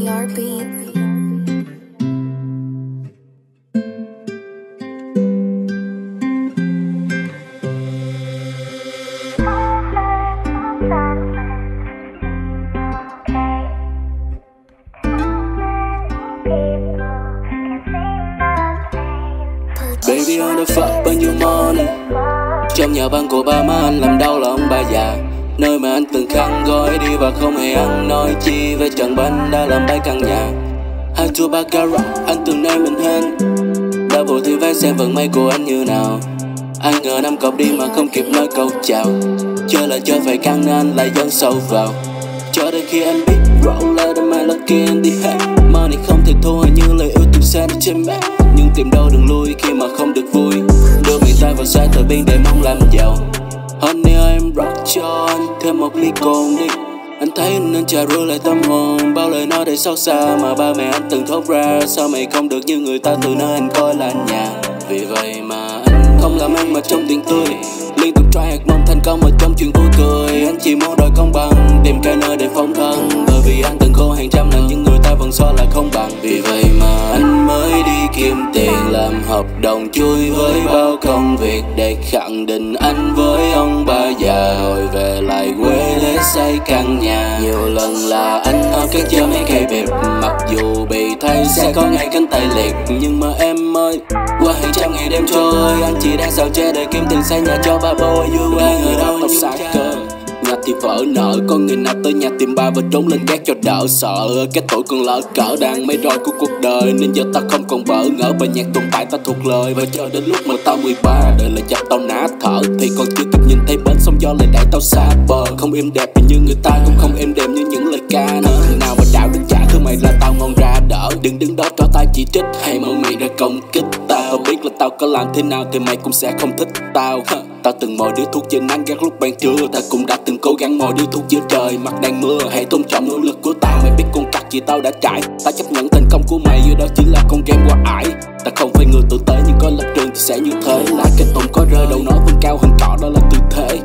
BRB. Baby, on the fuck bao nhiêu money Trong nhà văn của ba má anh làm đau lòng ba già Nơi mà anh từng khăn gói đi và không hề ăn, nói chi Về trận bánh đã làm bay căn nhà. Hai tour baccarat, anh từng nơi mình hên. Đã bộ thì vé xem vận may của anh như nào. Ai ngờ năm cọc đi mà không kịp nói câu chào. Chơi là chơi phải căng nên anh lại dấn sâu vào. Cho đến khi anh biết roll out of my lucky in the head Money không thể thua như lời yêu từng xa trên mạng Nhưng tìm đâu đừng lui khi mà không được vui. Đưa miệng tay vào xoay thời biên để mong làm giàu em rock cho anh thêm một ly cồn đi. Anh thấy nên trà rửa lại tâm hồn, Bao lời nói để xót xa mà ba mẹ anh từng thốt ra. Sao mày không được như người ta, từ nơi anh coi là nhà? Vì vậy mà anh không làm ăn mà trong tiền tươi. Liên tục try hạt mong thành công mà trong chuyện vui cười. Anh chỉ muốn đòi công bằng, Tìm cái nơi để phóng thân. Bởi vì anh từng khô hàng trăm lần, nhưng người ta vẫn so là không bằng. Vì vậy mà kiếm tiền Làm hợp đồng chui với bao công việc Để khẳng định anh với ông ba già. Rồi về lại quê để xây căn nhà. Nhiều lần là anh ở các chợ mấy cây bẹp Mặc dù bị thay sẽ có ngày cánh tay liệt, Nhưng mà em ơi, Qua hàng trăm ngày đêm trôi, Anh chỉ đang sao che để kiếm tiền xây nhà cho ba bố You quê người đâu tao xa cơ Nhà thì vỡ nợ. Con người nào tới nhà tìm ba và trốn lên gác cho đỡ sợ. Cái tuổi còn lỡ cỡ đang mấy roi của cuộc đời. Nên giờ ta không còn bỡ ngỡ Bài nhạc tồn tại ta thuộc lời. Và cho đến lúc mà tao 13 Đời là chặt tao nát thở. Thì còn chưa kịp nhìn thấy bến sông gió lại đẩy tao xa bờ. Không êm đẹp như người ta, Cũng không êm đềm như những lời ca. Nữa Thằng nào mà đạo đứng trả thứ mày là tao ngon ra đỡ. Đừng đứng đó cho tay chỉ trích, Hay mở miệng ra công kích tao. Tao biết là tao có làm thế nào Thì mày cũng sẽ không thích tao. Tao từng mồi đứa thuốc trên nắng gác lúc ban trưa. Tao cũng đã từng cố gắng mồi đứa thuốc dưới trời. Mặt đang mưa hãy tôn trọng nỗ lực của tao Mày biết con cặc gì tao đã trải. Tao chấp nhận thành công của mày Dù đó chỉ là con game qua ải. Tao không phải người tử tế, nhưng có lập trường thì sẽ như thế. Lá cây tùng có rơi, đầu nó vẫn cao hơn cỏ, đó là tư thế.